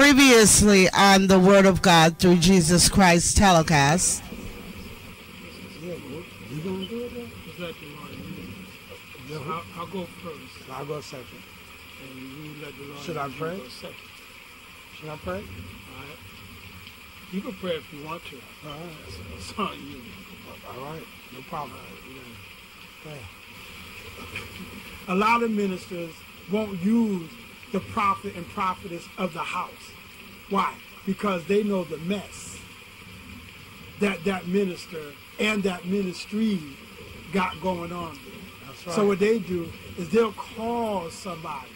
previously on the Word of God through Jesus Christ telecast. Yeah, you you gonna do it then? Is that the Lord lead? Yeah, So I'll, I'll go first, I'll go second. and you let the Lord Should I pray? second. Should I pray? All right? You can pray if you want to. All right. It's, it's on you. All right. No problem. Okay. A lot of ministers won't use the prophet and prophetess of the house. Why? Because they know the mess that that minister and that ministry got going on. That's right. So what they do is they'll call somebody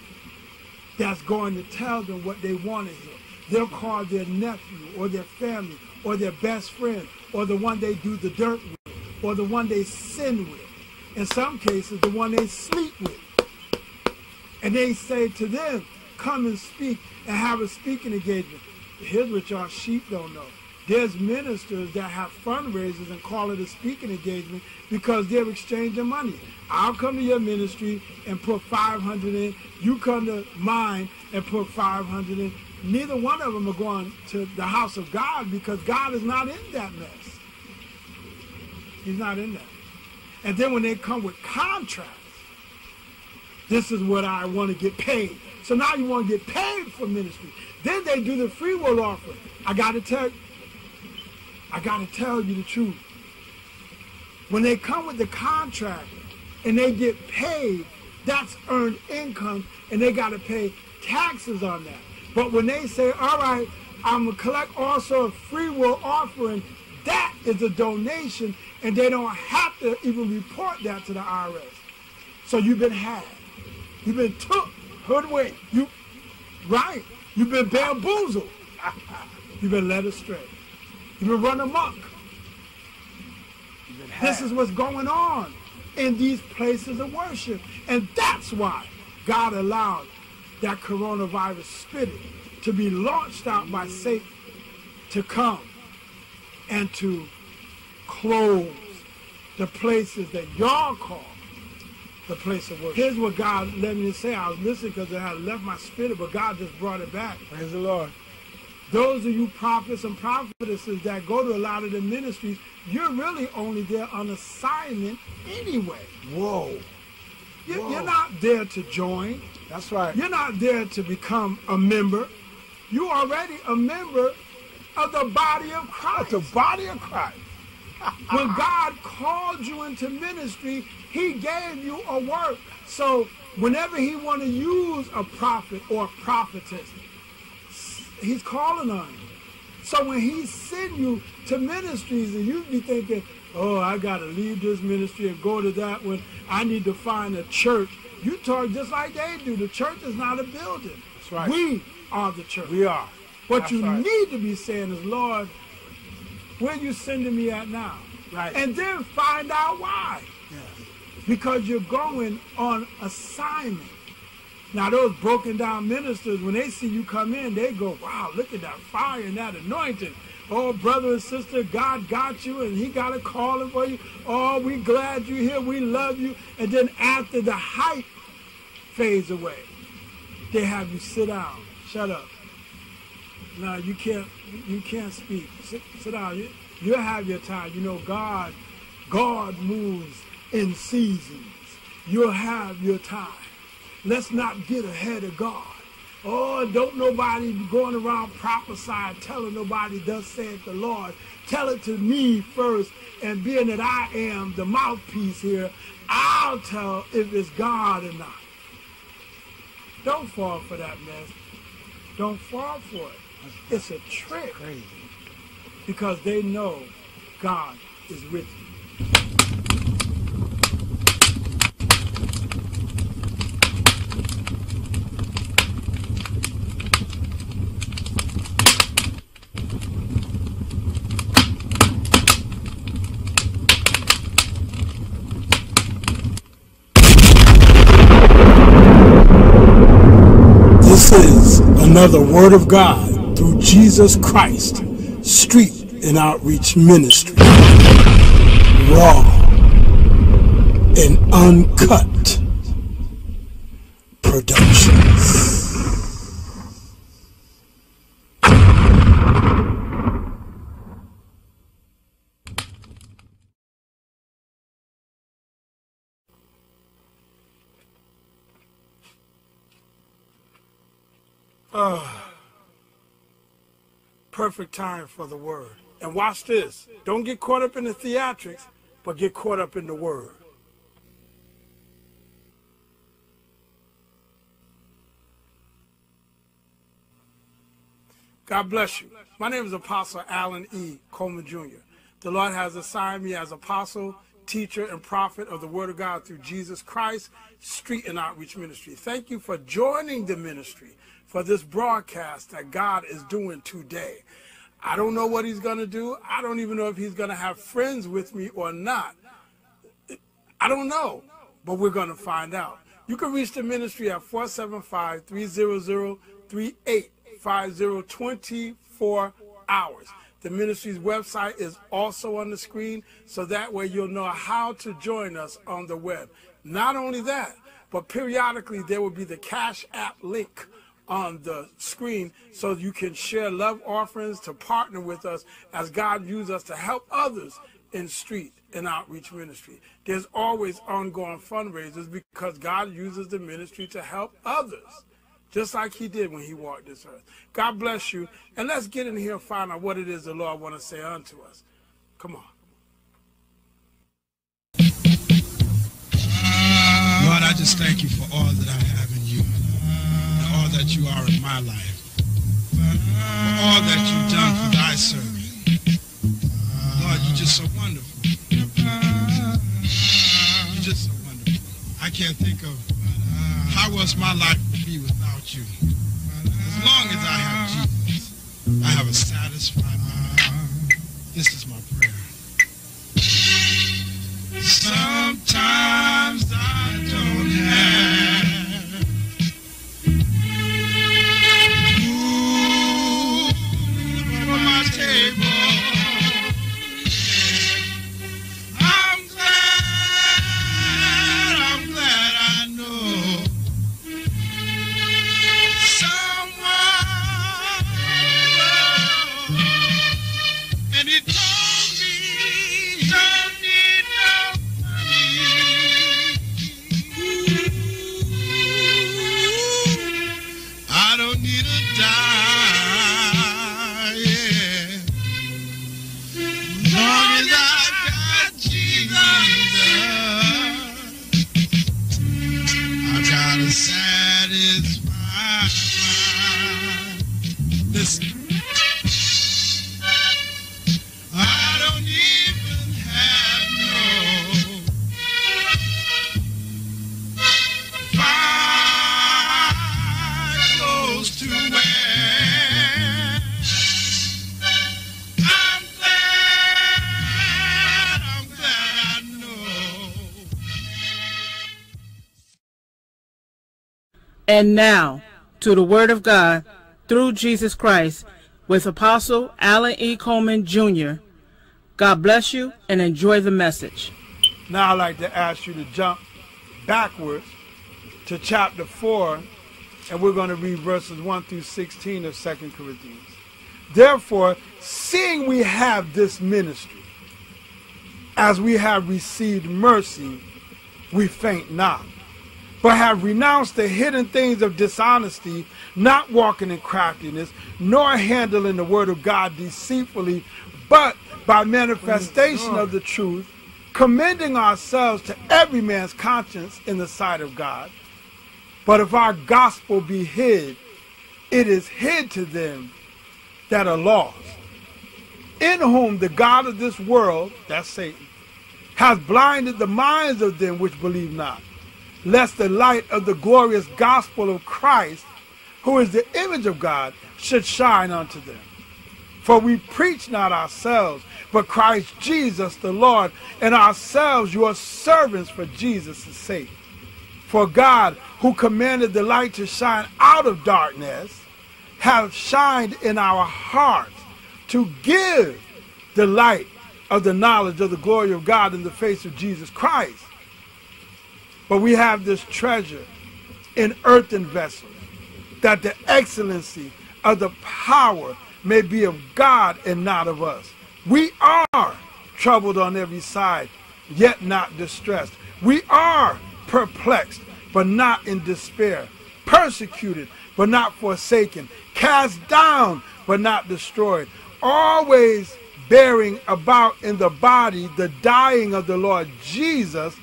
that's going to tell them what they want to hear. They'll call their nephew or their family or their best friend or the one they do the dirt with or the one they sin with. In some cases, the one they sleep with. And they say to them, come and speak and have a speaking engagement. Here's what y'all sheep don't know. There's ministers that have fundraisers and call it a speaking engagement because they're exchanging money. I'll come to your ministry and put 500 in. You come to mine and put 500 in. Neither one of them are going to the house of God because God is not in that mess. He's not in that. And then when they come with contracts, this is what I want to get paid. So now you want to get paid for ministry. Then they do the free will offering. I got to tell I got to tell you the truth. When they come with the contract and they get paid, that's earned income and they got to pay taxes on that. But when they say, all right, I'm going to collect also a free will offering, that is a donation and they don't have to even report that to the IRS. So you've been had. You've been took, hoodwinked. You, right. You've been bamboozled. You've been led astray. You've been run amok. This is what's going on in these places of worship. And that's why God allowed that coronavirus spirit to be launched out by Satan to come and to close the places that y'all call the place of worship. Here's what God let me say. I was listening because it had left my spirit, but God just brought it back. Praise the Lord. Those of you prophets and prophetesses that go to a lot of the ministries, you're really only there on assignment anyway. Whoa. You- Whoa. You're not there to join. That's right. You're not there to become a member. You're already a member of the body of Christ. The body of Christ. When God called you into ministry, he gave you a work. So whenever he want to use a prophet or a prophetess, he's calling on you. So when he send you to ministries and you be thinking, oh, I got to leave this ministry and go to that one, I need to find a church. You talk just like they do. The church is not a building. That's right. We are the church. We are. What That's you right. need to be saying is, Lord, where you sending me at now? Right. And then find out why. Yeah. Because you're going on assignment. Now those broken down ministers, when they see you come in, they go, wow, look at that fire and that anointing. Oh, brother and sister, God got you and he got a calling for you. Oh, we glad you're here. We love you. And then after the hype fades away, they have you sit down. Shut up. No, you can't. You can't speak. Sit, sit down. You, you'll have your time. You know, God, God moves in seasons. You'll have your time. Let's not get ahead of God. Oh, don't nobody be going around prophesying, telling nobody, thus saith the Lord. Tell it to me first, and being that I am the mouthpiece here, I'll tell if it's God or not. Don't fall for that mess. Don't fall for it. It's a trick Crazy. because they know God is with you. This is another Word of God through Jesus Christ, Street and Outreach Ministry. Raw and uncut Perfect time for the word. And watch this. Don't get caught up in the theatrics, but get caught up in the word. God bless you. My name is Apostle Allen E. Coleman Jr. The Lord has assigned me as apostle, teacher, and prophet of the Word of God through Jesus Christ, Street and Outreach Ministry. Thank you for joining the ministry for this broadcast that God is doing today. I don't know what He's going to do. I don't even know if He's going to have friends with me or not. I don't know, but we're going to find out. You can reach the ministry at 475 300 3850 24 hours. The ministry's website is also on the screen, so that way you'll know how to join us on the web. Not only that, but periodically there will be the Cash App link on the screen so you can share love offerings to partner with us as God uses us to help others in street and outreach ministry. There's always ongoing fundraisers because God uses the ministry to help others, just like he did when he walked this earth. God bless you. And let's get in here and find out what it is the Lord want to say unto us. Come on. Lord, I just thank you for all that I have that you are in my life. For all that you've done for thy servant. Lord, you're just so wonderful. You're just so wonderful. I can't think of how else my life would be without you. As long as I have Jesus, I have a satisfied mind. This is my prayer. Sometimes I Listen. I don't even And now, to the Word of God through Jesus Christ with Apostle Allen E. Coleman Jr. God bless you and enjoy the message. Now I'd like to ask you to jump backwards to chapter 4, and we're going to read verses 1 through 16 of 2 Corinthians. Therefore, seeing we have this ministry, as we have received mercy, we faint not, but have renounced the hidden things of dishonesty, not walking in craftiness, nor handling the word of God deceitfully, but by manifestation of the truth, commending ourselves to every man's conscience in the sight of God. But if our gospel be hid, it is hid to them that are lost, in whom the God of this world, that's Satan, has blinded the minds of them which believe not, lest the light of the glorious gospel of Christ, who is the image of God, should shine unto them. For we preach not ourselves, but Christ Jesus the Lord, and ourselves your servants for Jesus' sake. For God, who commanded the light to shine out of darkness, have shined in our hearts to give the light of the knowledge of the glory of God in the face of Jesus Christ. But we have this treasure in earthen vessels, that the excellency of the power may be of God and not of us. We are troubled on every side, yet not distressed. We are perplexed, but not in despair. Persecuted, but not forsaken, cast down, but not destroyed, always bearing about in the body the dying of the Lord Jesus,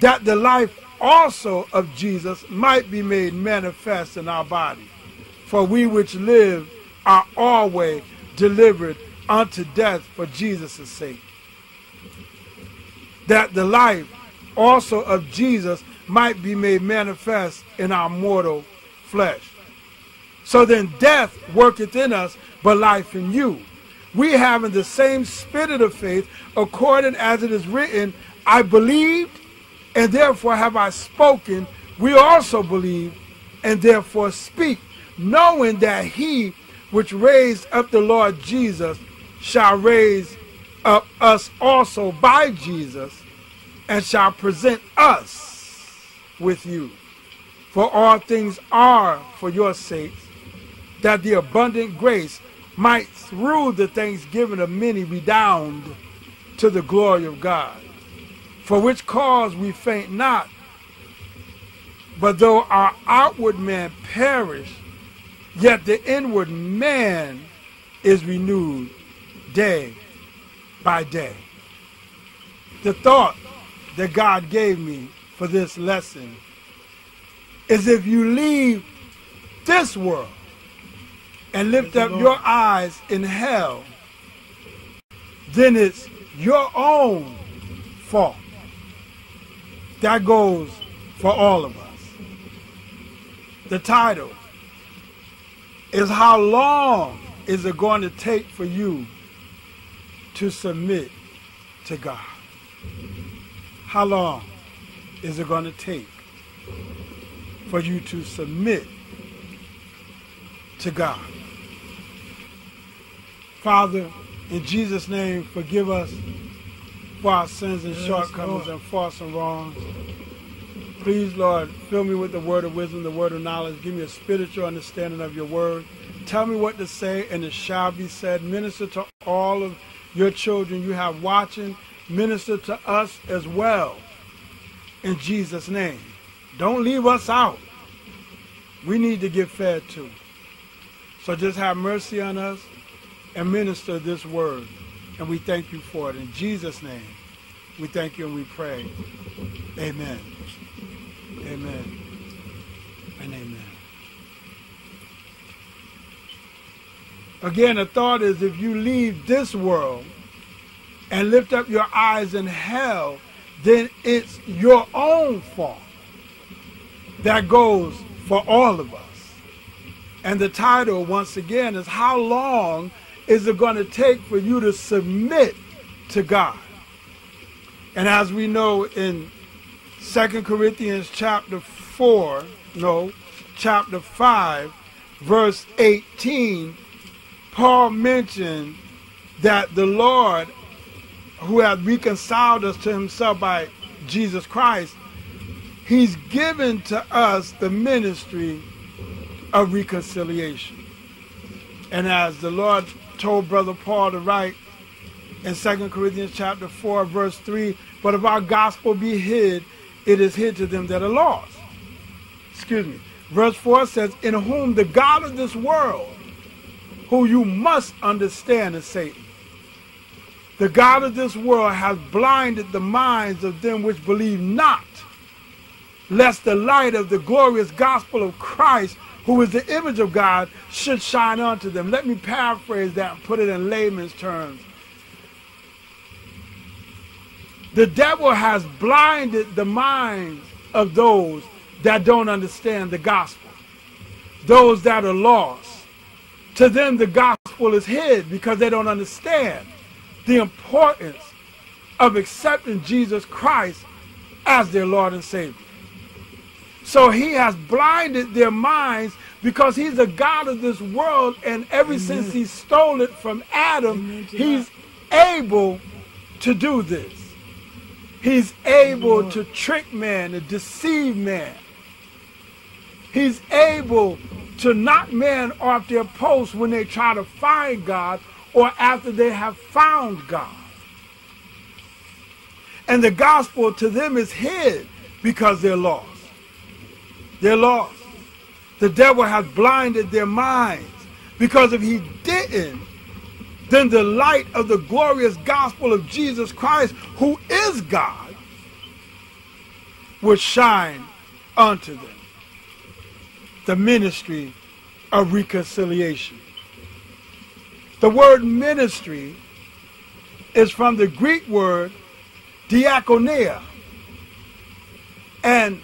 that the life also of Jesus might be made manifest in our body. For we which live are always delivered unto death for Jesus' sake. That the life also of Jesus might be made manifest in our mortal flesh. So then death worketh in us, but life in you. We having the same spirit of faith, according as it is written, I believed, and therefore have I spoken. We also believe, and therefore speak, knowing that he which raised up the Lord Jesus shall raise up us also by Jesus and shall present us with you. For all things are for your sakes, that the abundant grace might through the thanksgiving of many redound to the glory of God. For which cause we faint not, but though our outward man perish, yet the inward man is renewed day by day. The thought that God gave me for this lesson is if you leave this world and lift up your eyes in hell, then it's your own fault. That goes for all of us. The title is How Long is it going to take for you to submit to God? How long is it going to take for you to submit to God? Father, in Jesus' name, forgive us for our sins and Yes, shortcomings Lord. and faults and wrongs. Please, Lord, fill me with the word of wisdom, the word of knowledge. Give me a spiritual understanding of your word. Tell me what to say, and it shall be said. Minister to all of your children you have watching. Minister to us as well. In Jesus' name. Don't leave us out. We need to get fed too. So just have mercy on us and minister this word. And we thank you for it. In Jesus' name, we thank you and we pray. Amen. Amen. And amen. Again, the thought is if you leave this world and lift up your eyes in hell, then it's your own fault. That goes for all of us. And the title, once again, is How Long is it going to take for you to submit to God? And as we know in 2 Corinthians chapter 4, no, chapter 5, verse 18, Paul mentioned that the Lord, who had reconciled us to himself by Jesus Christ, he's given to us the ministry of reconciliation. And as the Lord told Brother Paul to write in 2 Corinthians chapter 4, verse 3, but if our gospel be hid, it is hid to them that are lost. Excuse me. Verse 4 says, In whom the God of this world, who you must understand is Satan. The God of this world has blinded the minds of them which believe not, lest the light of the glorious gospel of Christ, who is the image of God, should shine unto them. Let me paraphrase that and put it in layman's terms. The devil has blinded the minds of those that don't understand the gospel, those that are lost. To them, the gospel is hid because they don't understand the importance of accepting Jesus Christ as their Lord and Savior. So he has blinded their minds because he's the God of this world, and ever since he stole it from Adam, he's able to do this. He's able to trick man, to deceive man. He's able to knock man off their post when they try to find God or after they have found God. And the gospel to them is hid because they're lost. They're lost. The devil has blinded their minds. Because if he didn't, then the light of the glorious gospel of Jesus Christ, who is God, would shine unto them. The ministry of reconciliation. The word ministry is from the Greek word diakonia and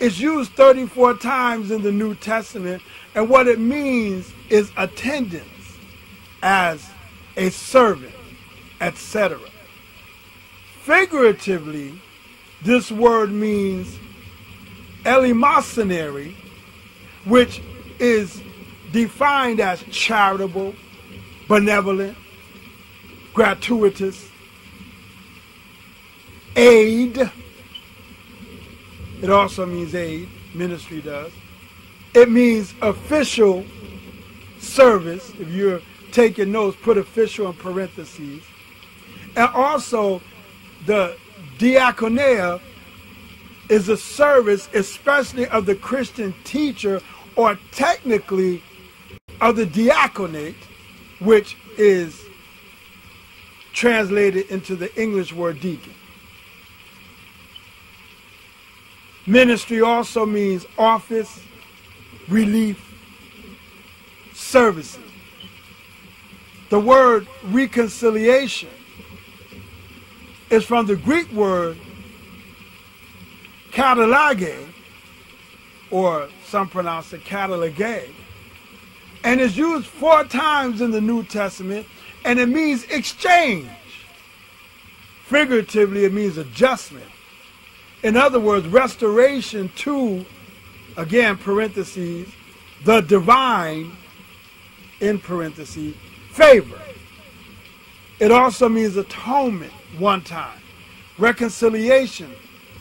it's used 34 times in the New Testament and what it means is attendance as a servant, etc. Figuratively, this word means eleemosynary, which is defined as charitable, benevolent, gratuitous, aid. It also means aid, ministry does. It means official service. If you're taking notes, put official in parentheses. And also, the diakonia is a service, especially of the Christian teacher, or technically of the diaconate, which is translated into the English word deacon. Ministry also means office, relief, services. The word reconciliation is from the Greek word katallage, or some pronounce it katallage, and is used four times in the New Testament, and it means exchange. Figuratively, it means adjustment. In other words, restoration to, again, parentheses, the divine, in parentheses, favor. It also means atonement one time, reconciliation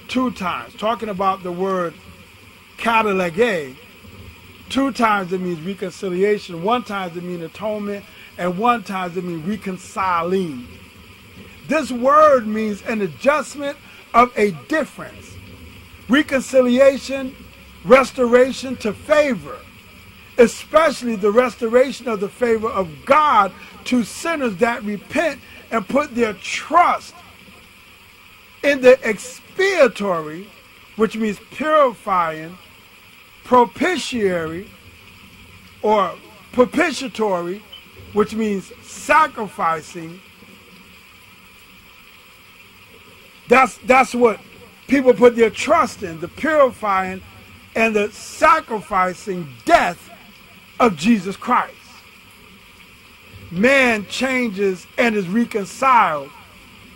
two times. Talking about the word katallage, two times it means reconciliation, one time it means atonement, and one time it means reconciling. This word means an adjustment of a difference. Reconciliation, restoration to favor, especially the restoration of the favor of God to sinners that repent and put their trust in the expiatory, which means purifying, propitiatory, or propitiatory, which means sacrificing. That's, that's what people put their trust in, the purifying and the sacrificing death of Jesus Christ. Man changes and is reconciled,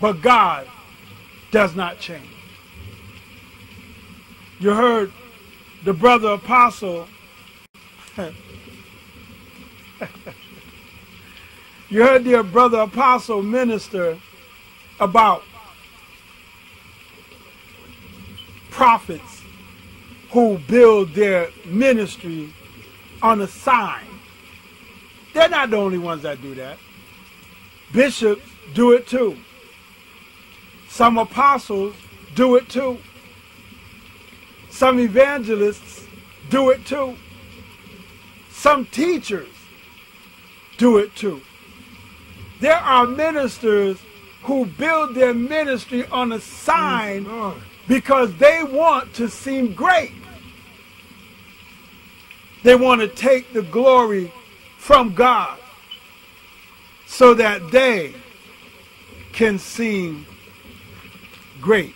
but God does not change. You heard the brother apostle. you heard the brother apostle minister about prophets who build their ministry on a sign. They're not the only ones that do that. Bishops do it too. Some apostles do it too. Some evangelists do it too. Some teachers do it too. There are ministers who build their ministry on a sign because they want to seem great. They want to take the glory from God so that they can seem great.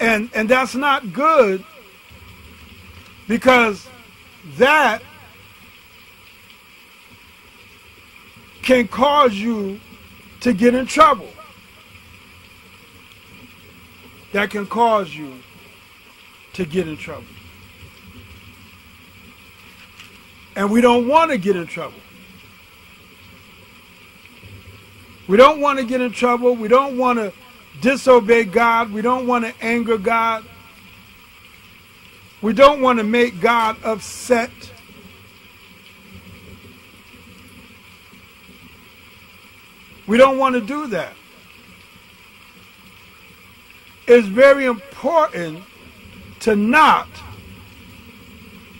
And, and that's not good because that can cause you to get in trouble. That can cause you to get in trouble. And we don't want to get in trouble. We don't want to get in trouble. We don't want to disobey God. We don't want to anger God. We don't want to make God upset. We don't want to do that. It's very important to not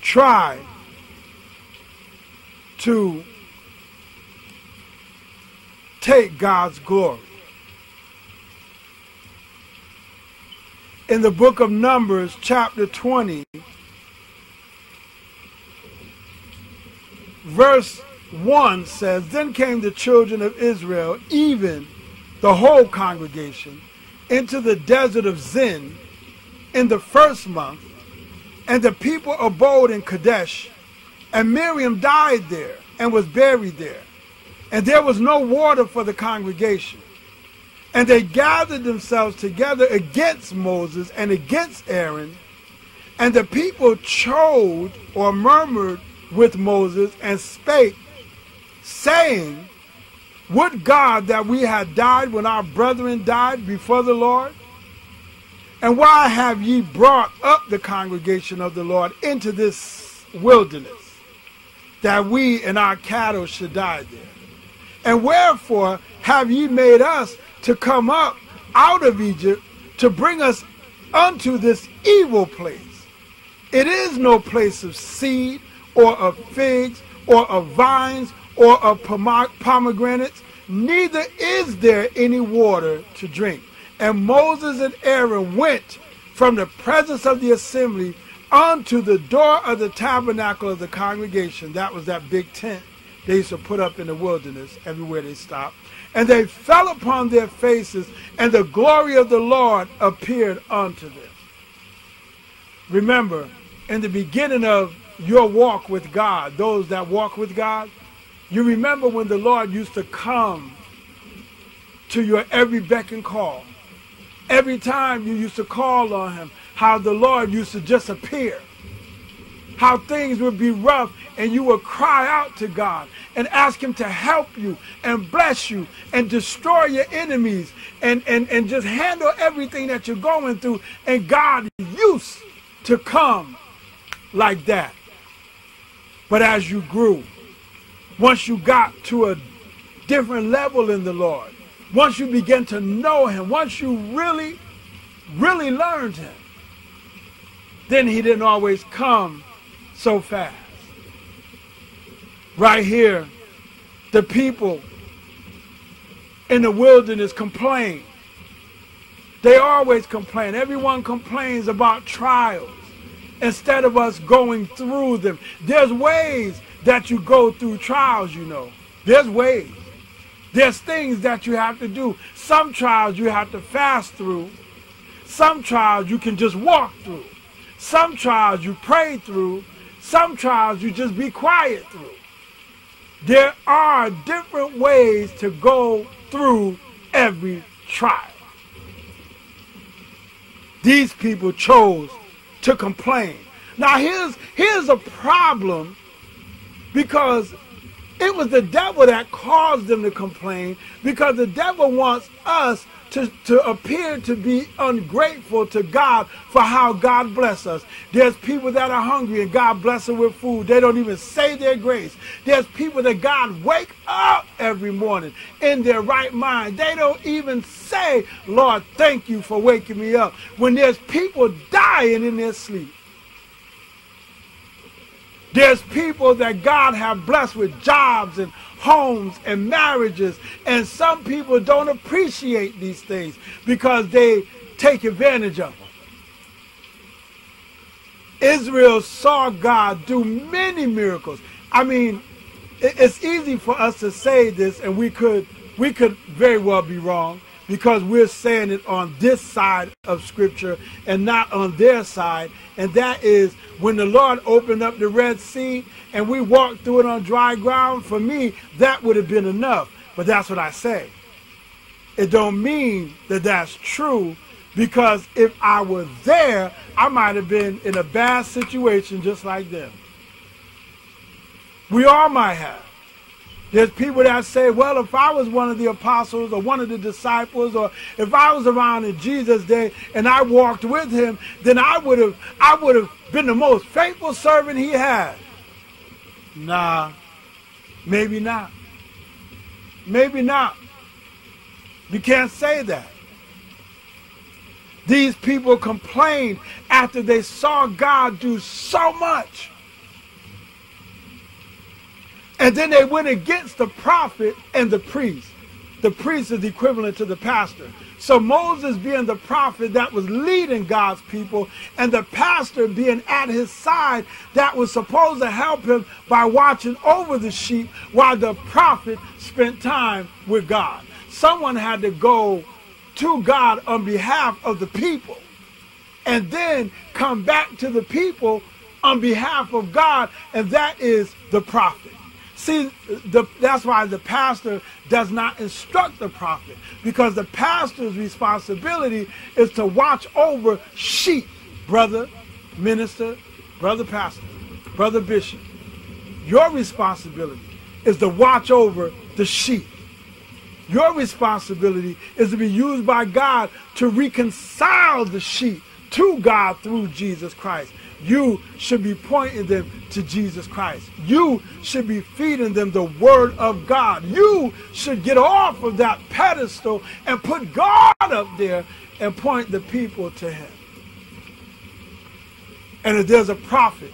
try to take God's glory. In the book of Numbers, chapter 20, verse 1 says, Then came the children of Israel, even the whole congregation, into the desert of Zin in the first month, and the people abode in Kadesh, and Miriam died there and was buried there. And there was no water for the congregation. And they gathered themselves together against Moses and against Aaron. And the people chode or murmured with Moses and spake, saying, Would God that we had died when our brethren died before the Lord? And why have ye brought up the congregation of the Lord into this wilderness, that we and our cattle should die there? And wherefore have ye made us to come up out of Egypt to bring us unto this evil place? It is no place of seed or of figs or of vines or of pomegranates, neither is there any water to drink. And Moses and Aaron went from the presence of the assembly unto the door of the tabernacle of the congregation. That was that big tent they used to put up in the wilderness everywhere they stopped. And they fell upon their faces, and the glory of the Lord appeared unto them. Remember, in the beginning of your walk with God, those that walk with God, you remember when the Lord used to come to your every beck and call. Every time you used to call on him, how the Lord used to just appear. How things would be rough and you would cry out to God and ask him to help you and bless you and destroy your enemies and, and, and just handle everything that you're going through. And God used to come like that. But as you grew, once you got to a different level in the Lord, once you begin to know him, once you really, really learned him, then he didn't always come so fast. Right here, the people in the wilderness complain. They always complain. Everyone complains about trials instead of us going through them. There's ways that you go through trials, you know. There's ways. There's things that you have to do. Some trials you have to fast through. Some trials you can just walk through. Some trials you pray through. Some trials you just be quiet through. There are different ways to go through every trial. These people chose to complain. Now here's here's a problem because it was the devil that caused them to complain because the devil wants us to, to appear to be ungrateful to God for how God bless us. There's people that are hungry and God bless them with food. They don't even say their grace. There's people that God wake up every morning in their right mind. They don't even say, Lord, thank you for waking me up. When there's people dying in their sleep. There's people that God have blessed with jobs and homes and marriages, and some people don't appreciate these things because they take advantage of them. Israel saw God do many miracles. I mean, it's easy for us to say this, and we could we could very well be wrong because we're saying it on this side of Scripture and not on their side. And that is when the Lord opened up the Red Sea and we walked through it on dry ground, for me, that would have been enough. But that's what I say. It don't mean that that's true because if I were there, I might have been in a bad situation just like them. We all might have. There's people that say, well, if I was one of the apostles or one of the disciples, or if I was around in Jesus' day and I walked with him, then I would have I would have been the most faithful servant he had. Nah, maybe not. Maybe not. You can't say that. These people complained after they saw God do so much And then they went against the prophet and the priest. The priest is equivalent to the pastor. So Moses being the prophet that was leading God's people and the pastor being at his side that was supposed to help him by watching over the sheep while the prophet spent time with God. Someone had to go to God on behalf of the people and then come back to the people on behalf of God, and that is the prophet. See, the, that's why the pastor does not instruct the prophet, because the pastor's responsibility is to watch over sheep, brother, minister, brother pastor, brother bishop. Your responsibility is to watch over the sheep. Your responsibility is to be used by God to reconcile the sheep to God through Jesus Christ. You should be pointing them to Jesus Christ. You should be feeding them the Word of God. You should get off of that pedestal and put God up there and point the people to Him. And if there's a prophet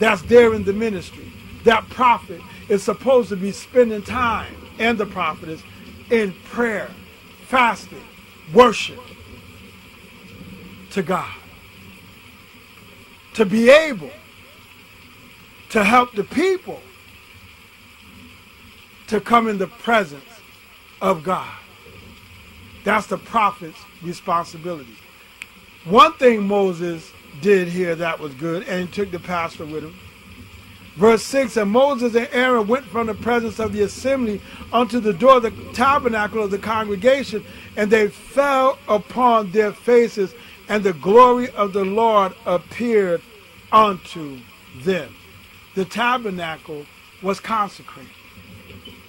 that's there in the ministry, that prophet is supposed to be spending time, and the prophet is, in prayer, fasting, worship to God to be able to help the people to come in the presence of God. That's the prophet's responsibility. One thing Moses did here that was good, and he took the pastor with him. Verse 6 And Moses and Aaron went from the presence of the assembly unto the door of the tabernacle of the congregation, and they fell upon their faces and the glory of the Lord appeared unto them. The tabernacle was consecrated.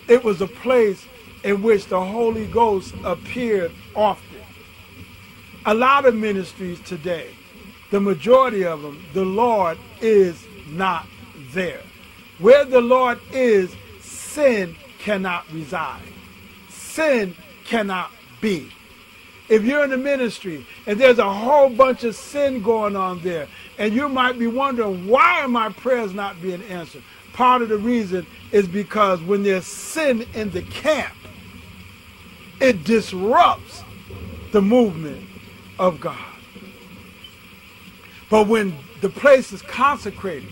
It was a place in which the Holy Ghost appeared often. A lot of ministries today, the majority of them, the Lord is not there. Where the Lord is, sin cannot reside. Sin cannot be if you're in the ministry and there's a whole bunch of sin going on there, and you might be wondering, why are my prayers not being answered? Part of the reason is because when there's sin in the camp, it disrupts the movement of God. But when the place is consecrated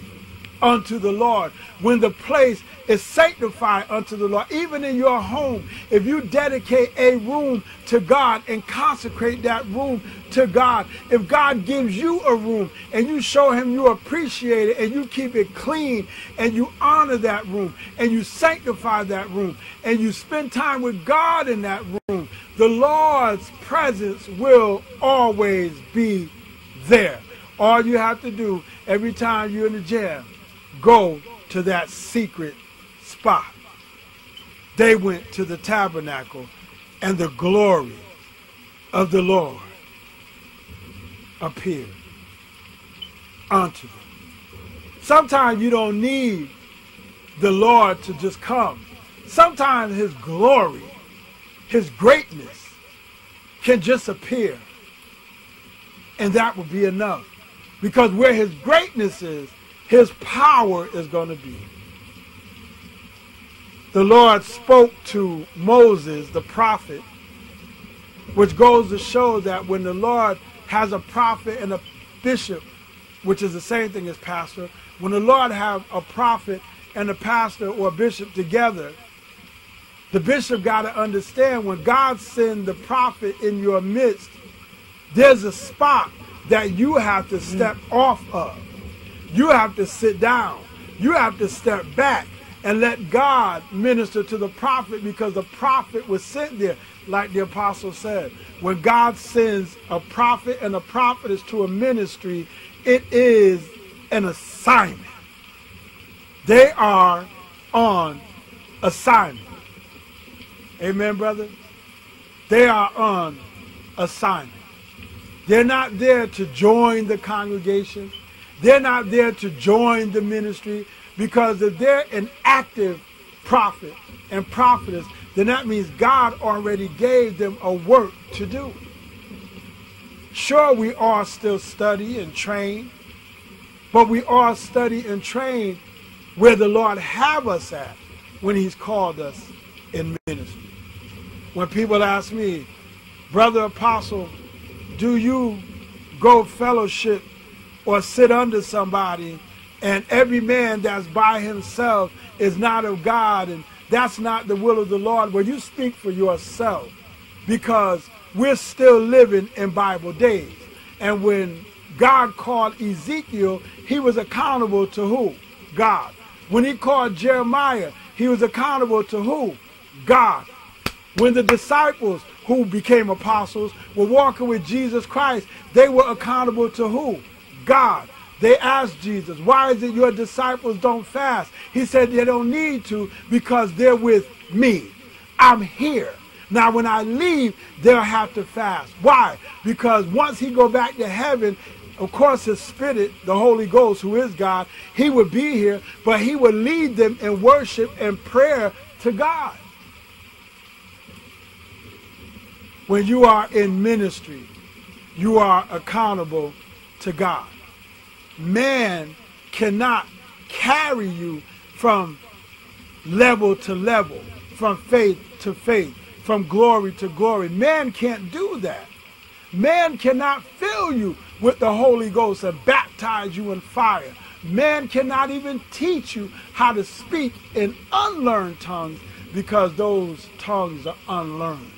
unto the Lord, when the place is sanctified unto the Lord. Even in your home, if you dedicate a room to God and consecrate that room to God, if God gives you a room and you show him you appreciate it and you keep it clean and you honor that room and you sanctify that room and you spend time with God in that room, the Lord's presence will always be there. All you have to do every time you're in the jail, go to that secret spot. They went to the tabernacle, and the glory of the Lord appeared unto them. Sometimes you don't need the Lord to just come. Sometimes his glory, his greatness can just appear. And that will be enough. Because where his greatness is, his power is going to be the Lord spoke to Moses, the prophet, which goes to show that when the Lord has a prophet and a bishop, which is the same thing as pastor, when the Lord have a prophet and a pastor or a bishop together, the bishop got to understand when God send the prophet in your midst, there's a spot that you have to mm. step off of. You have to sit down. You have to step back and let God minister to the prophet because the prophet was sent there, like the apostle said. When God sends a prophet and a prophetess to a ministry, it is an assignment. They are on assignment. Amen, brother? They are on assignment. They're not there to join the congregation. They're not there to join the ministry. Because if they're an active prophet and prophetess, then that means God already gave them a work to do. Sure, we all still study and train, but we all study and train where the Lord have us at, when he's called us in ministry. When people ask me, Brother Apostle, do you go fellowship or sit under somebody and every man that's by himself is not of God and that's not the will of the Lord? Well, you speak for yourself because we're still living in Bible days. And when God called Ezekiel, he was accountable to who? God. When he called Jeremiah, he was accountable to who? God. When the disciples who became apostles were walking with Jesus Christ, they were accountable to who? God. They asked Jesus, why is it your disciples don't fast? He said they don't need to because they're with me. I'm here. Now when I leave, they'll have to fast. Why? Because once he go back to heaven, of course his spirit, the Holy Ghost, who is God, he would be here, but he would lead them in worship and prayer to God. When you are in ministry, you are accountable to God. Man cannot carry you from level to level, from faith to faith, from glory to glory. Man can't do that. Man cannot fill you with the Holy Ghost and baptize you in fire. Man cannot even teach you how to speak in unlearned tongues because those tongues are unlearned.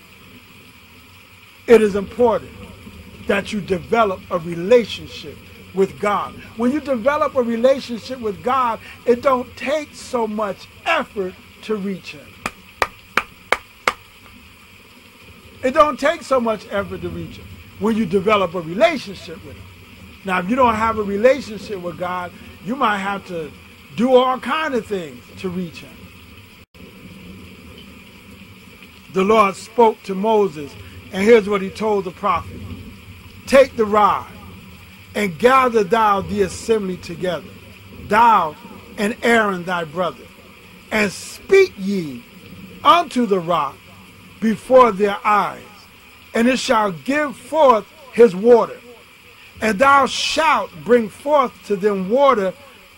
It is important that you develop a relationship with God. When you develop a relationship with God, it don't take so much effort to reach him. It don't take so much effort to reach him when you develop a relationship with him. Now, if you don't have a relationship with God, you might have to do all kind of things to reach him. The Lord spoke to Moses and here's what he told the prophet Take the rod and gather thou the assembly together, thou and Aaron thy brother, and speak ye unto the rock before their eyes, and it shall give forth his water. And thou shalt bring forth to them water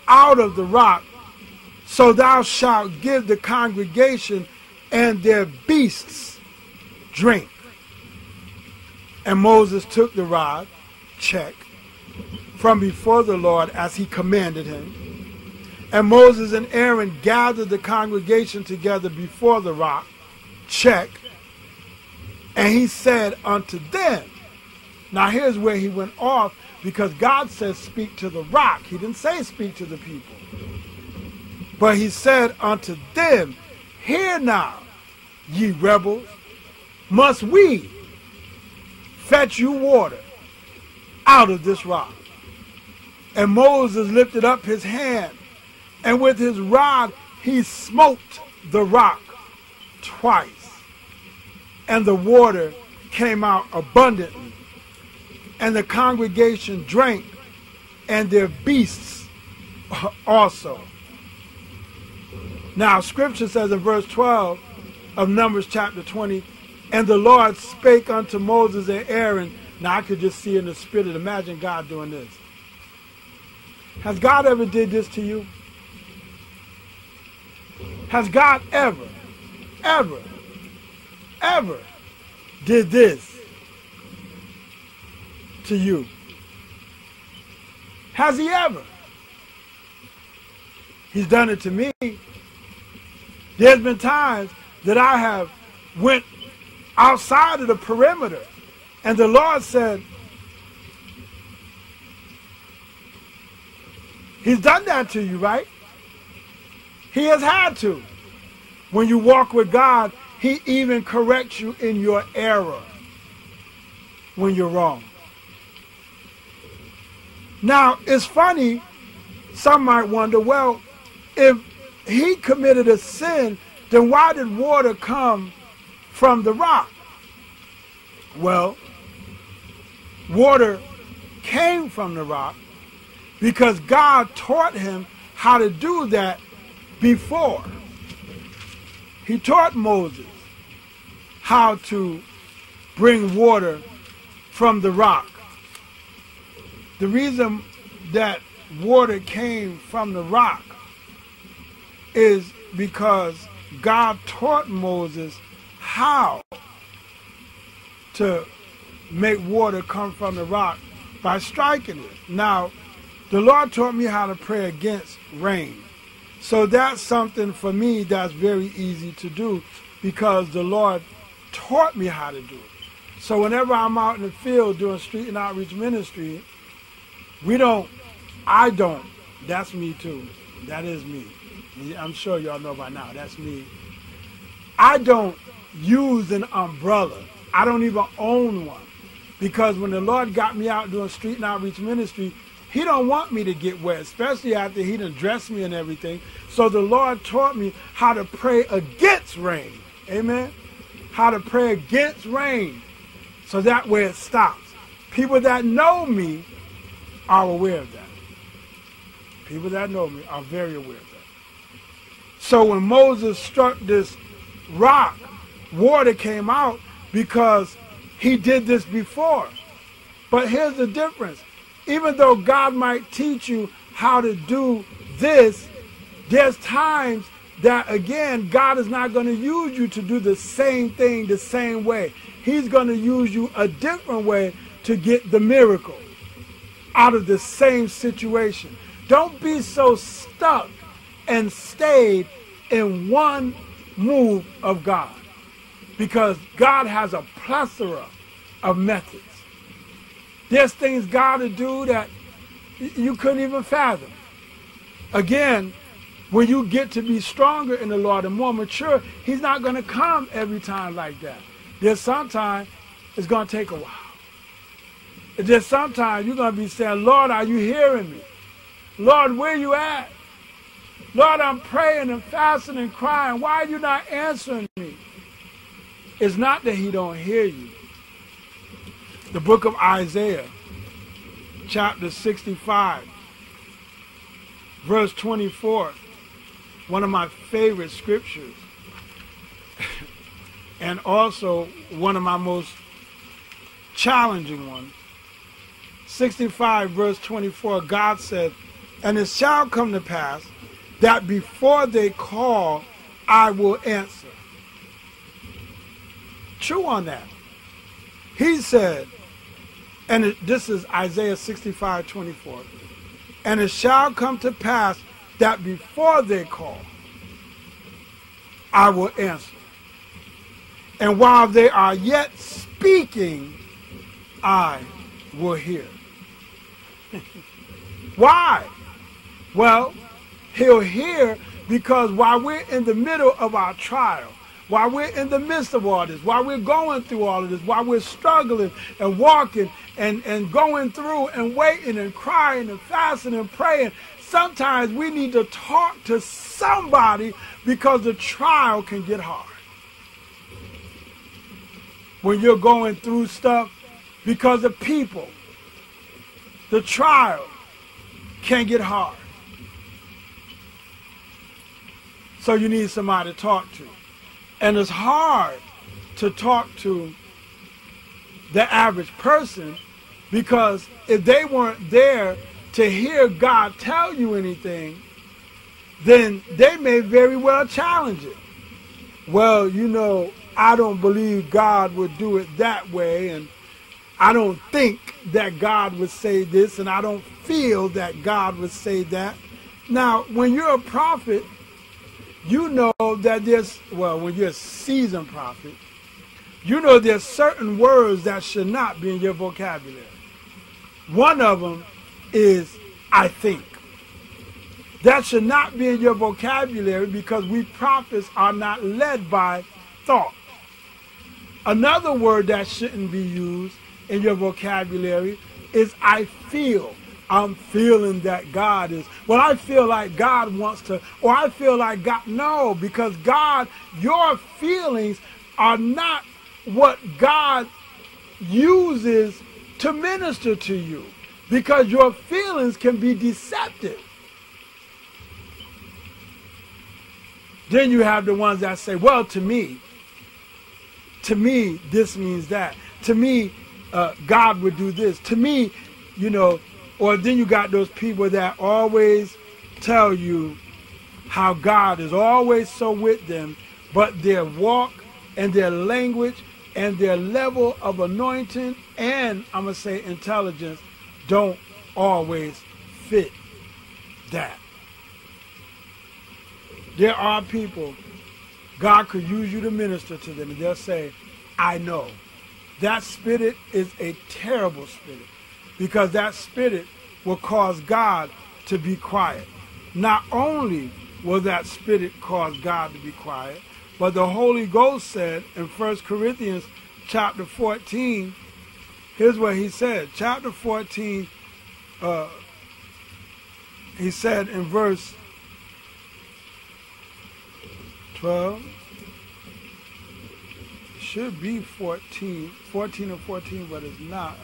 out of the rock, so thou shalt give the congregation and their beasts drink. And Moses took the rod, check, from before the Lord as he commanded him. And Moses and Aaron gathered the congregation together before the rock, check. And he said unto them, now here's where he went off because God says speak to the rock. He didn't say speak to the people. But he said unto them, Hear now, ye rebels, must we fetch you water out of this rock. And Moses lifted up his hand, and with his rod he smote the rock twice. And the water came out abundantly. And the congregation drank, and their beasts also. Now, scripture says in verse 12 of Numbers chapter 20, and the Lord spake unto Moses and Aaron. Now I could just see in the spirit. Imagine God doing this. Has God ever did this to you? Has God ever, ever, ever did this to you? Has he ever? He's done it to me. There's been times that I have went outside of the perimeter. And the Lord said, He's done that to you, right? He has had to. When you walk with God, He even corrects you in your error when you're wrong. Now, it's funny, some might wonder, well, if he committed a sin, then why did water come from the rock? Well, water came from the rock because God taught him how to do that before. He taught Moses how to bring water from the rock. The reason that water came from the rock is because God taught Moses how to make water come from the rock by striking it. Now, the Lord taught me how to pray against rain. So that's something for me that's very easy to do because the Lord taught me how to do it. So whenever I'm out in the field doing street and outreach ministry, we don't, I don't, that's me too. That is me. I'm sure y'all know by now, that's me. I don't use an umbrella. I don't even own one. Because when the Lord got me out doing street and outreach ministry, he don't want me to get wet, especially after he done dressed me and everything. So the Lord taught me how to pray against rain. Amen. How to pray against rain. So that way it stops. People that know me are aware of that. People that know me are very aware of that. So when Moses struck this rock, water came out because he did this before. But here's the difference. Even though God might teach you how to do this, there's times that, again, God is not going to use you to do the same thing the same way. He's going to use you a different way to get the miracle out of the same situation. Don't be so stuck and stayed in one move of God because God has a plethora of methods. There's things God will do that you couldn't even fathom. Again, when you get to be stronger in the Lord and more mature, He's not going to come every time like that. There's sometimes it's going to take a while. There's sometimes you're going to be saying, Lord, are you hearing me? Lord, where you at? Lord, I'm praying and fasting and crying. Why are you not answering me? It's not that he don't hear you. The book of Isaiah, chapter 65, verse 24, one of my favorite scriptures, and also one of my most challenging ones. 65, verse 24, God said, And it shall come to pass that before they call, I will answer. Chew on that. He said, and it, this is Isaiah 65, 24, and it shall come to pass that before they call, I will answer. And while they are yet speaking, I will hear. Why? Well, he'll hear because while we're in the middle of our trial, while we're in the midst of all this, while we're going through all of this, while we're struggling and walking and, and going through and waiting and crying and fasting and praying, sometimes we need to talk to somebody because the trial can get hard. When you're going through stuff because of people, the trial can get hard. So you need somebody to talk to. And it's hard to talk to the average person because if they weren't there to hear God tell you anything, then they may very well challenge it. Well, you know, I don't believe God would do it that way, and I don't think that God would say this, and I don't feel that God would say that. Now, when you're a prophet, you know that there's, well, when you're a seasoned prophet, you know there's certain words that should not be in your vocabulary. One of them is, I think. That should not be in your vocabulary because we prophets are not led by thought. Another word that shouldn't be used in your vocabulary is I feel. I'm feeling that God is. Well, I feel like God wants to, or I feel like God. No, because God, your feelings are not what God uses to minister to you. Because your feelings can be deceptive. Then you have the ones that say, well, to me, to me, this means that. To me, uh, God would do this. To me, you know, or then you got those people that always tell you how God is always so with them, but their walk and their language and their level of anointing and I'm going to say intelligence don't always fit that. There are people, God could use you to minister to them, and they'll say, I know. That spirit is a terrible spirit because that spirit will cause God to be quiet. Not only will that spirit cause God to be quiet, but the Holy Ghost said in 1 Corinthians chapter 14, here's what he said. Chapter 14, uh, he said in verse 12, should be 14, 14 or 14, but it's not.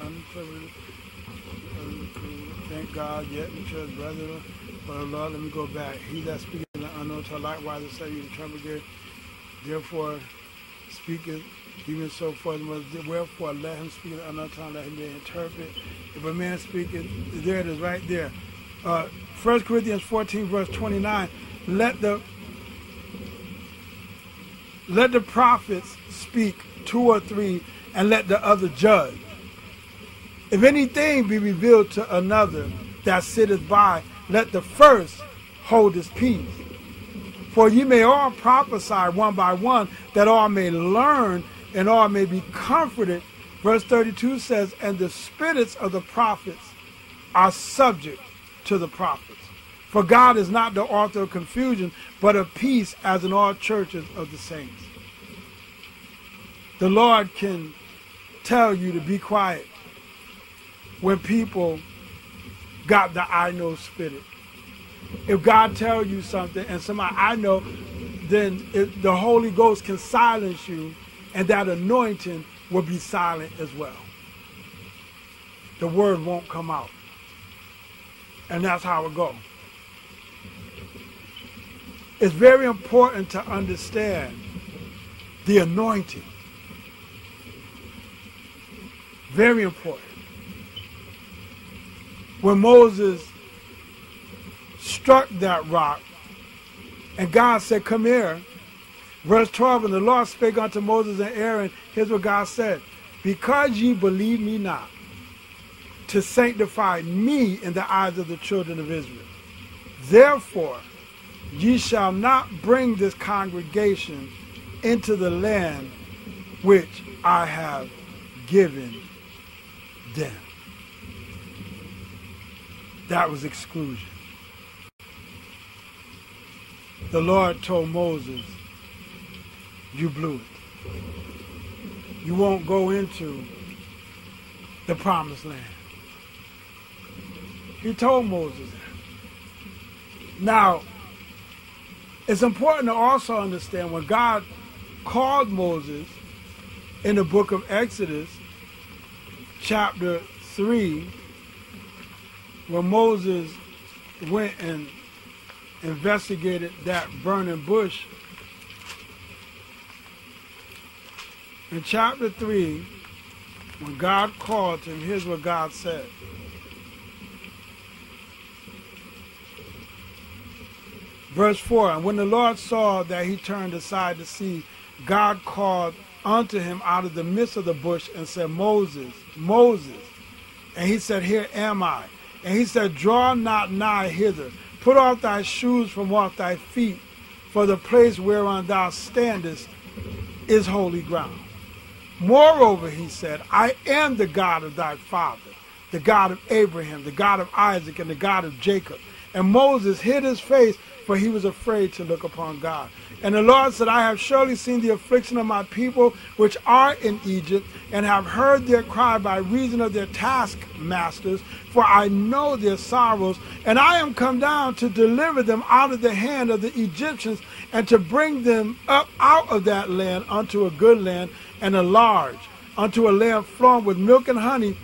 Thank God, yet in church, brother. But Lord, let me go back. He that speaketh in the unknown tongue likewise say you the there. Therefore, speaketh even so forth. Wherefore, let him speak the unknown tongue, let him may interpret. If a man speaketh, there it is right there. Uh, 1 Corinthians 14, verse 29. Let the let the prophets speak two or three, and let the other judge. If anything be revealed to another that sitteth by, let the first hold his peace. For ye may all prophesy one by one, that all may learn and all may be comforted. Verse 32 says, And the spirits of the prophets are subject to the prophets. For God is not the author of confusion, but of peace, as in all churches of the saints. The Lord can tell you to be quiet when people got the I know spirit. If God tells you something and somebody I know, then it, the Holy Ghost can silence you and that anointing will be silent as well. The word won't come out. And that's how it goes. It's very important to understand the anointing. Very important. When Moses struck that rock, and God said, Come here. Verse 12, and the Lord spake unto Moses and Aaron, here's what God said, Because ye believe me not, to sanctify me in the eyes of the children of Israel. Therefore, Ye shall not bring this congregation into the land which I have given them. That was exclusion. The Lord told Moses, You blew it. You won't go into the promised land. He told Moses that. Now, it's important to also understand when God called Moses in the book of Exodus, chapter 3, when Moses went and investigated that burning bush. In chapter 3, when God called him, here's what God said. Verse 4 And when the Lord saw that he turned aside to see, God called unto him out of the midst of the bush and said, Moses, Moses. And he said, Here am I. And he said, Draw not nigh hither. Put off thy shoes from off thy feet, for the place whereon thou standest is holy ground. Moreover, he said, I am the God of thy father, the God of Abraham, the God of Isaac, and the God of Jacob. And Moses hid his face for he was afraid to look upon God. And the Lord said, I have surely seen the affliction of my people which are in Egypt, and have heard their cry by reason of their taskmasters, for I know their sorrows, and I am come down to deliver them out of the hand of the Egyptians, and to bring them up out of that land unto a good land and a large, unto a land flowing with milk and honey,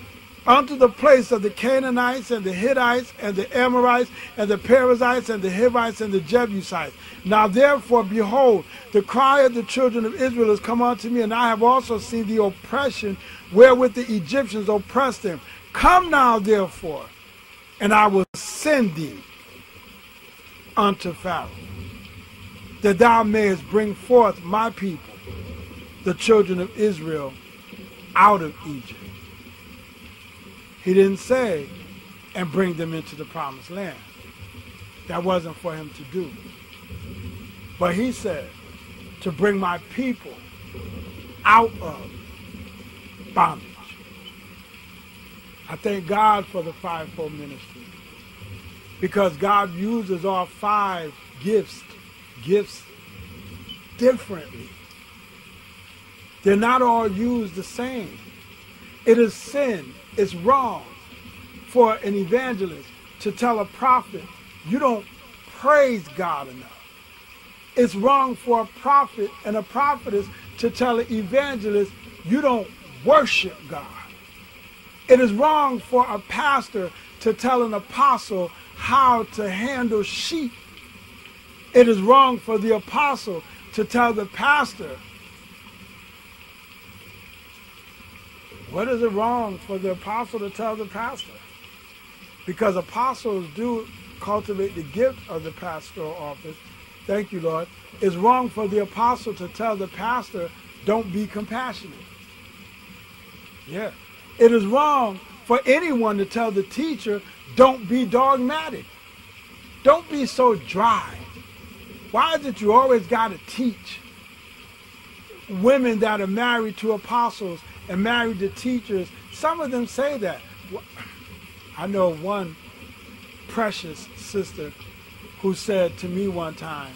unto the place of the Canaanites and the Hittites and the Amorites and the Perizzites and the Hivites and the Jebusites. Now therefore, behold, the cry of the children of Israel has come unto me, and I have also seen the oppression wherewith the Egyptians oppressed them. Come now therefore, and I will send thee unto Pharaoh. that thou mayest bring forth my people, the children of Israel, out of Egypt. He didn't say, and bring them into the promised land. That wasn't for him to do. But he said, to bring my people out of bondage. I thank God for the fivefold ministry because God uses all five gifts, gifts differently. They're not all used the same. It is sin, it's wrong for an evangelist to tell a prophet, you don't praise God enough. It's wrong for a prophet and a prophetess to tell an evangelist, you don't worship God. It is wrong for a pastor to tell an apostle how to handle sheep. It is wrong for the apostle to tell the pastor. What is it wrong for the apostle to tell the pastor? Because apostles do cultivate the gift of the pastoral office. Thank you, Lord. It's wrong for the apostle to tell the pastor, don't be compassionate. Yeah. It is wrong for anyone to tell the teacher, don't be dogmatic. Don't be so dry. Why is it you always got to teach? Women that are married to apostles and married to teachers, some of them say that. I know one precious sister who said to me one time,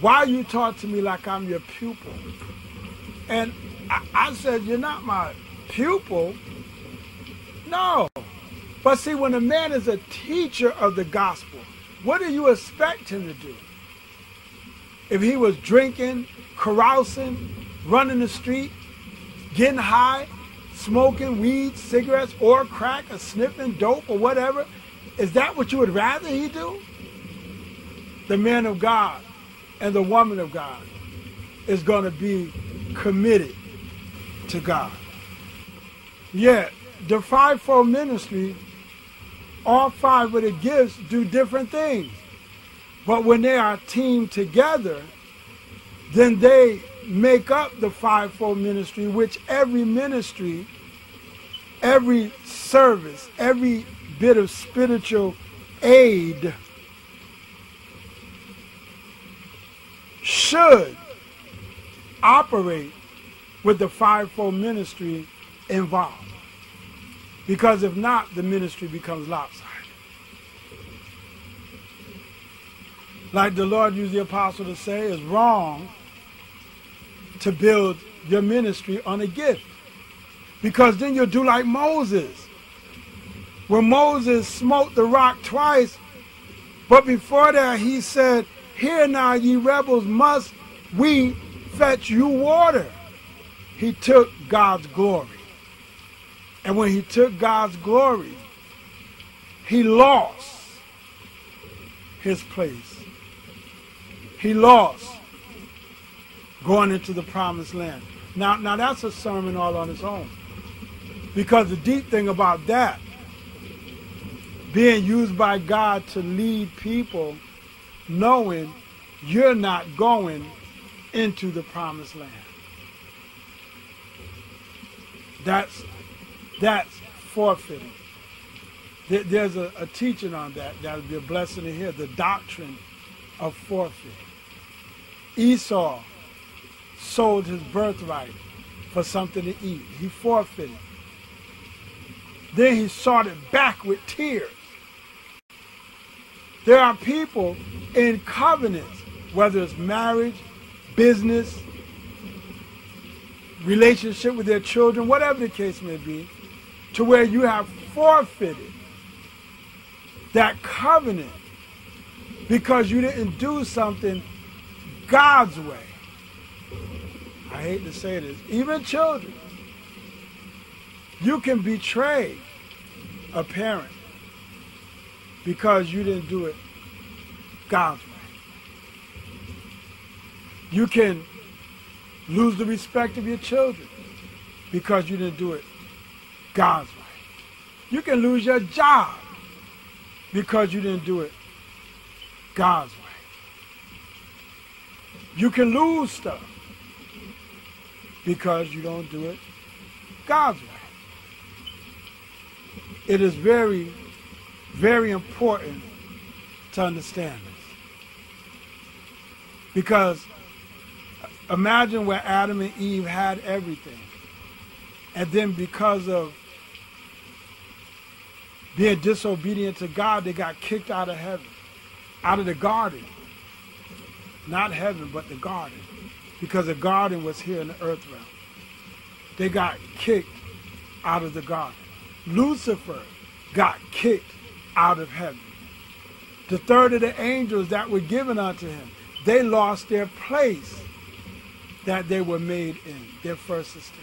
why you talk to me like I'm your pupil? And I, said, you're not my pupil. No. But see, when a man is a teacher of the gospel, what do you expect him to do? If he was drinking, carousing, running the street, getting high, smoking weed, cigarettes, or crack, or sniffing dope, or whatever, is that what you would rather he do? The man of God and the woman of God is going to be committed to God. Yet, the fivefold ministry, all five of the gifts do different things. But when they are teamed together, then they make up the fivefold ministry, which every ministry, every service, every bit of spiritual aid should operate with the fivefold ministry involved. Because if not, the ministry becomes lopsided. Like the Lord used the apostle to say, it's wrong to build your ministry on a gift. Because then you'll do like Moses. When Moses smote the rock twice, but before that he said, Hear now, ye rebels, must we fetch you water? He took God's glory. And when he took God's glory, he lost his place. He lost going into the promised land. Now, now that's a sermon all on its own. Because the deep thing about that, being used by God to lead people, knowing you're not going into the promised land. That's that's forfeiting. There's a, a teaching on that. That would be a blessing to hear. The doctrine of forfeit. Esau sold his birthright for something to eat. He forfeited. Then he sought it back with tears. There are people in covenants, whether it's marriage, business, relationship with their children, whatever the case may be, to where you have forfeited that covenant because you didn't do something God's way. I hate to say this, even children. You can betray a parent because you didn't do it God's way. You can lose the respect of your children because you didn't do it God's way. You can lose your job because you didn't do it God's way. You can lose stuff because you don't do it God's way. It is very, very important to understand this. Because imagine where Adam and Eve had everything. And then because of being disobedient to God, they got kicked out of heaven, out of the garden. Not heaven, but the garden. Because the garden was here in the earth realm. They got kicked out of the garden. Lucifer got kicked out of heaven. The third of the angels that were given unto him, they lost their place that they were made in, their first estate.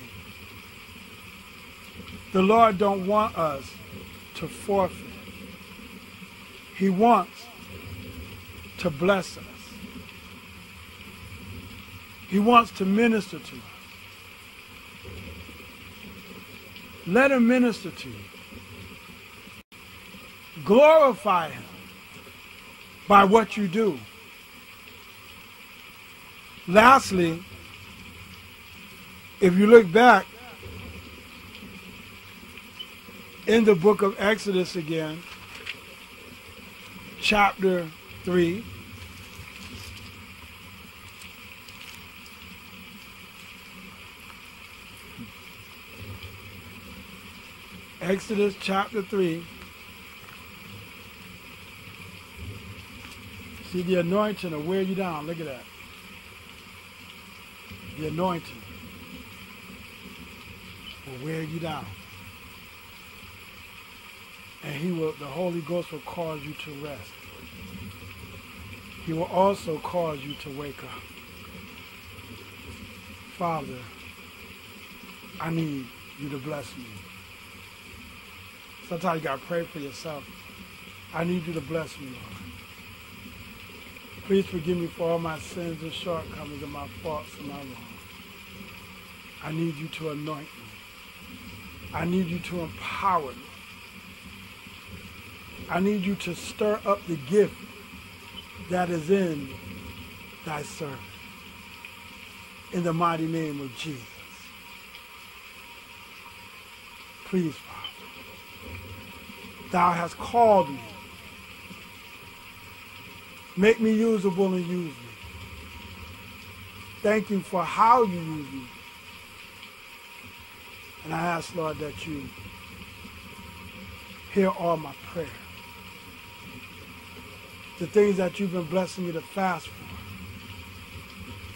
The Lord don't want us to forfeit. He wants to bless us. He wants to minister to us. Let him minister to you. Glorify him by what you do. Lastly, if you look back in the book of Exodus again, chapter 3, Exodus chapter 3. See, the anointing will wear you down. Look at that. The anointing will wear you down. And he will the Holy Ghost will cause you to rest. He will also cause you to wake up. Father, I need you to bless me. Sometimes you got to pray for yourself. I need you to bless me, Lord. Please forgive me for all my sins and shortcomings and my faults and my wrongs. I need you to anoint me. I need you to empower me. I need you to stir up the gift that is in thy servant. In the mighty name of Jesus. Please, Thou hast called me. Make me usable and use me. Thank you for how you use me. And I ask, Lord, that you hear all my prayer. The things that you've been blessing me to fast for.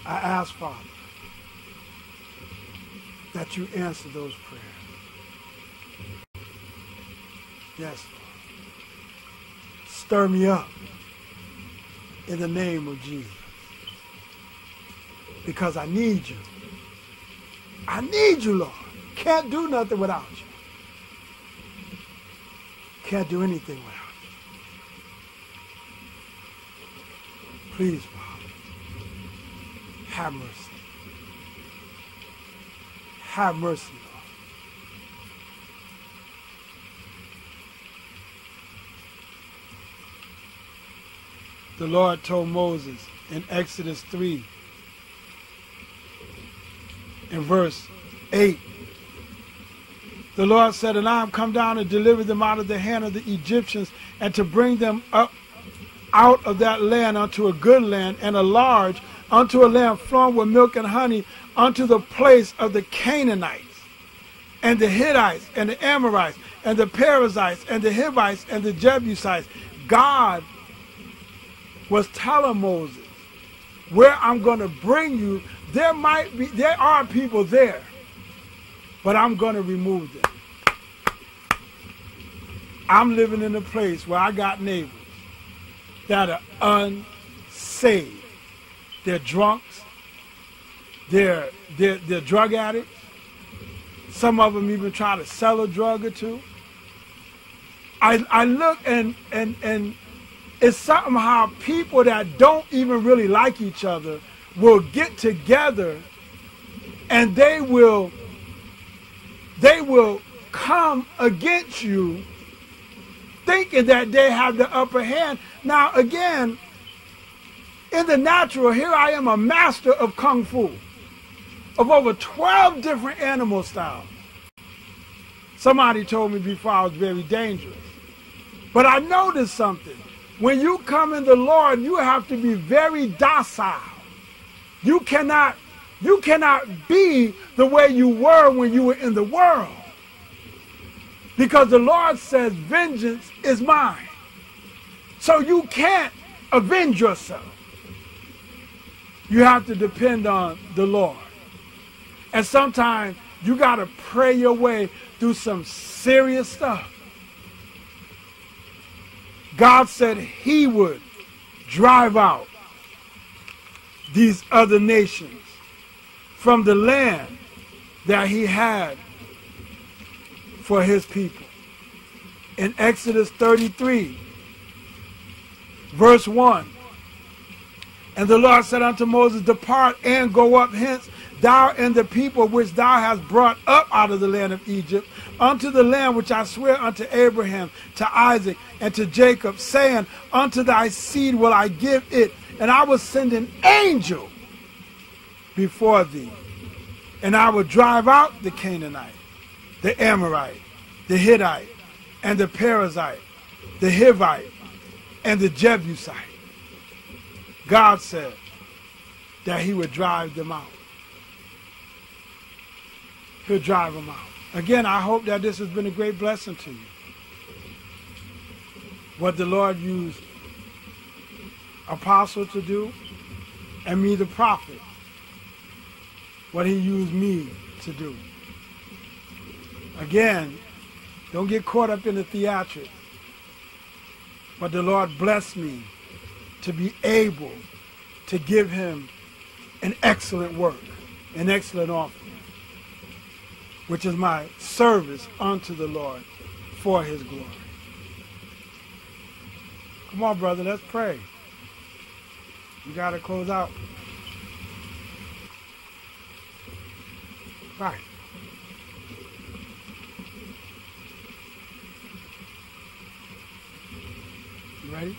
I ask, Father, that you answer those prayers. Yes. Stir me up in the name of Jesus. Because I need you. I need you, Lord. Can't do nothing without you. Can't do anything without you. Please, Father, have mercy. Have mercy. The Lord told Moses in Exodus 3 in verse 8. The Lord said, And I am come down to deliver them out of the hand of the Egyptians and to bring them up out of that land unto a good land and a large, unto a land flowing with milk and honey, unto the place of the Canaanites and the Hittites and the Amorites and the Perizzites and the Hivites and the Jebusites. God was telling Moses, where I'm going to bring you, there might be, there are people there, but I'm going to remove them. I'm living in a place where I got neighbors that are unsaved. They're drunks. They're, they're, they're drug addicts. Some of them even try to sell a drug or two. I, I look and, and, and it's something how people that don't even really like each other will get together and they will they will come against you thinking that they have the upper hand. Now again, In the natural, here I am a master of Kung Fu, of over 12 different animal styles. Somebody told me before I was very dangerous. But I noticed something. When you come in the Lord, you have to be very docile. You cannot, you cannot be the way you were when you were in the world. Because the Lord says, vengeance is mine. So you can't avenge yourself. You have to depend on the Lord. And sometimes you got to pray your way through some serious stuff. God said he would drive out these other nations from the land that he had for his people. In Exodus 33, verse 1, and the Lord said unto Moses, Depart and go up hence, thou and the people which thou hast brought up out of the land of Egypt, unto the land which I swear unto Abraham, to Isaac, and to Jacob, saying, Unto thy seed will I give it, and I will send an angel before thee, and I will drive out the Canaanite, the Amorite, the Hittite, and the Perizzite, the Hivite, and the Jebusite. God said that he would drive them out. He'll drive them out. Again, I hope that this has been a great blessing to you. What the Lord used apostle to do and me the prophet. What he used me to do. Again, don't get caught up in the theatrics. But the Lord blessed me to be able to give him an excellent work, an excellent offering, which is my service unto the Lord for his glory. Come on, brother, let's pray. We got to close out. Right. You ready?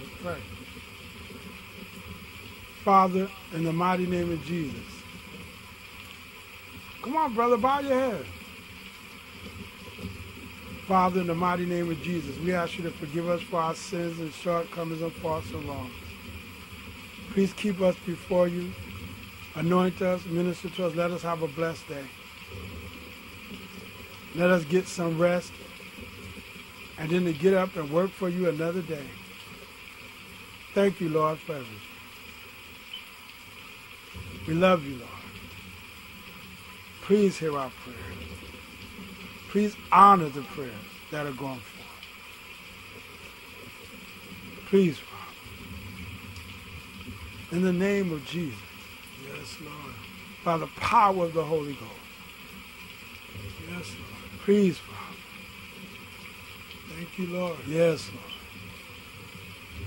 Let's pray. Father, in the mighty name of Jesus. Come on, brother, bow your head. Father, in the mighty name of Jesus, we ask you to forgive us for our sins and shortcomings and faults and wrongs. Please keep us before you. Anoint us, minister to us. Let us have a blessed day. Let us get some rest and then to get up and work for you another day. Thank you, Lord, for everything. We love you, Lord. Please hear our prayers. Please honor the prayers that are going forth. Please, Father. In the name of Jesus. Yes, Lord. By the power of the Holy Ghost. Yes, Lord. Please, Father. Thank you, Lord. Yes, Lord.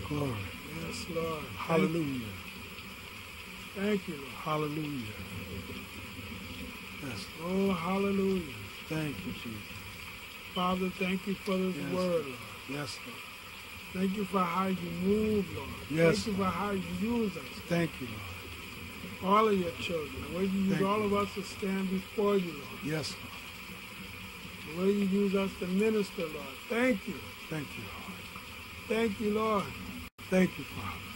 Glory. Yes, Lord. Hallelujah. Thank you, Hallelujah. Yes. Oh, hallelujah. Thank you, Jesus. Father, thank you for this Yes, word, Lord. Yes, Lord. Thank you for how you move, Lord. Yes, Thank you for how you use us. Thank you, Lord. All of your children. The way you use Thank all you. of us to stand before you, Lord. Yes, Lord. The way you use us to minister, Lord. Thank you. Thank you, Lord. Thank you, Lord. Thank you, Father.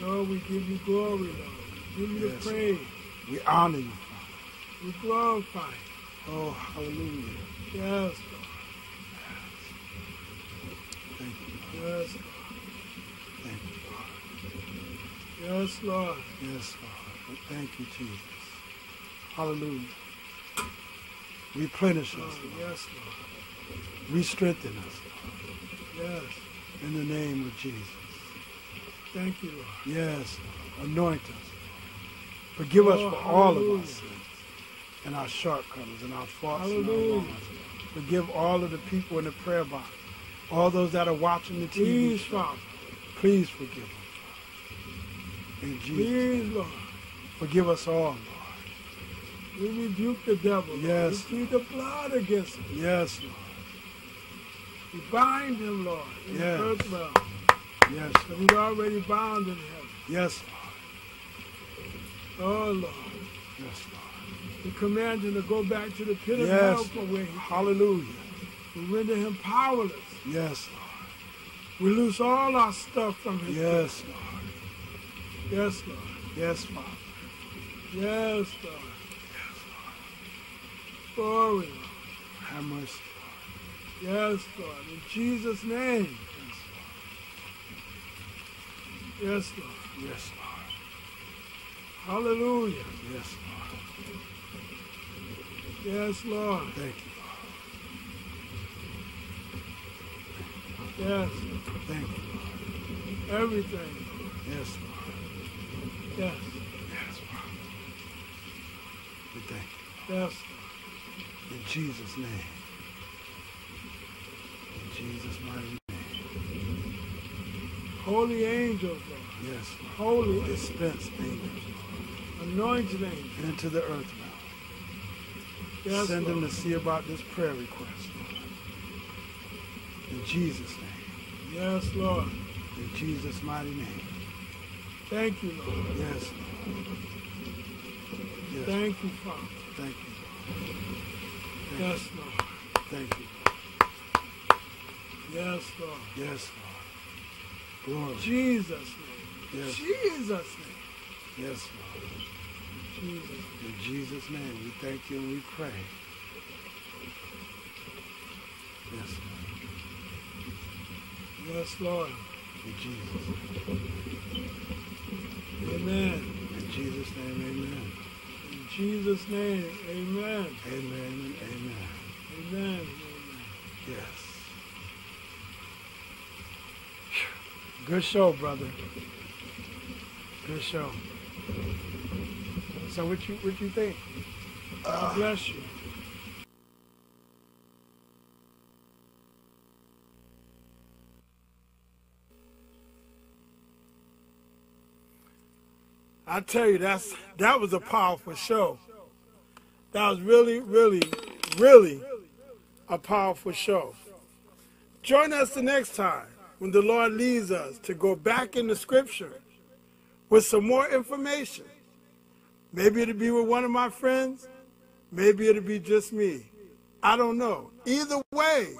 Lord, we give you glory, Lord. Give you Yes. the praise. We honor you, Father. We glorify you. Oh, hallelujah. Yes, Thank you. Lord. Yes, Thank you, Father. yes, Lord. Yes, Father. Thank you, Jesus. Hallelujah. Replenish us, Lord. Lord. Yes, Lord. Re-strengthen us, Lord. Yes. In the name of Jesus. Thank you, Lord. Yes, Anoint us. Forgive us Oh, for all of hallelujah. our sins and our shortcomings and our faults and our wrongs. Forgive all of the people in the prayer box. All those that are watching the TV Please, show. Father. Please forgive them. In Jesus' Please, name. Lord. Forgive us all, Lord. We rebuke the devil. Lord. Yes. We plead the blood against him. Yes, Lord. We bind him, Lord, in Yes. the earth realm. Yes, And we're already bound in heaven. yes, Oh, Lord. yes, Lord. We command him to go back to the pit of Yes. hell for where he Hallelujah. We render him powerless. Yes, Lord. We loose all our stuff from his yes, Lord. Yes, Lord. Yes, Father. Yes, Lord. Glory, Lord. Have mercy. Yes, Lord. In Jesus' name. Yes, Lord. Yes, Lord. Hallelujah. Yes, Lord. Yes, Lord. Thank you. Yes. Thank you. Everything. Yes, Lord. Yes. Yes, Father. We thank Yes. you. In Jesus' name. In Jesus' mighty name. Holy angels, Lord. Yes, Holy Dispense angels anointed angels. into the earth now. Yes, Send them to see about this prayer request, Lord. In Jesus' name. Yes, Lord. In Jesus' mighty name. Thank you, Lord. Yes, Lord. Yes, Thank you, Father. Thank you. Thank Yes, you. Lord. Thank you. Yes, Lord. Yes, Lord. Glory. Jesus' name. Yes. Jesus' name. Yes, Lord. Jesus. In Jesus' name, we thank you and we pray. Yes, Lord. Yes, Lord. In Jesus. Name. Amen. In Jesus' name, amen. In Jesus' name, amen. Amen and amen. Amen. Yes. Good show, brother. Good show. So what you what you think? God bless you. I tell you, that's that was a powerful show. That was really, really, really a powerful show. Join us the next time when the Lord leads us to go back in the scripture with some more information. Maybe it'll be with one of my friends. Maybe it'll be just me. I don't know. Either way,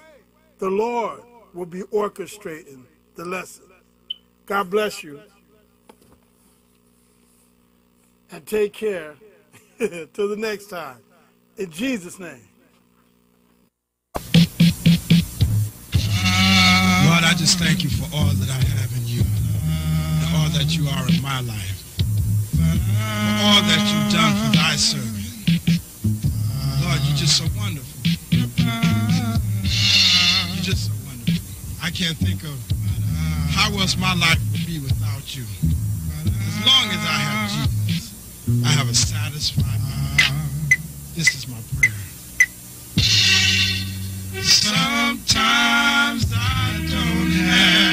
the Lord will be orchestrating the lesson. God bless you. And take care. Till the next time. In Jesus' name. Just thank you for all that I have in you and uh, all that you are in my life. For all that you've done for thy servant. Lord, you're just so wonderful. You're just so wonderful. I can't think of how else my life would be without you. As long as I have Jesus, I have a satisfied mind. This is my prayer. Sometimes I don't